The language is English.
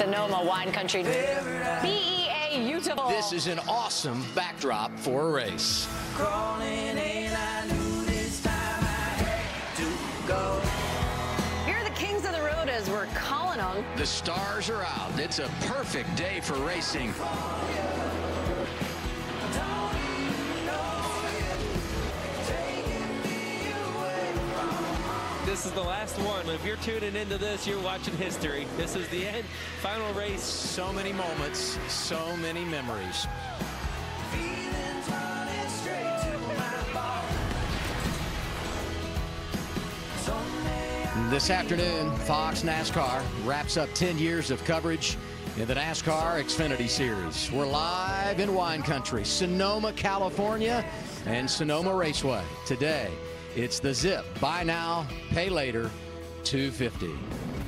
Sonoma Wine Country. BEA beautiful. This is an awesome backdrop for a race. Here are the kings of the road as we're calling them. The stars are out. It's a perfect day for racing. This is the last one. If you're tuning into this, you're watching history. This is the end. Final race. So many moments, so many memories. This afternoon, Fox NASCAR wraps up 10 years of coverage in the NASCAR Xfinity Series. We're live in wine country, Sonoma, California, and Sonoma Raceway. Today, it's the Zip Buy Now, Pay Later 250.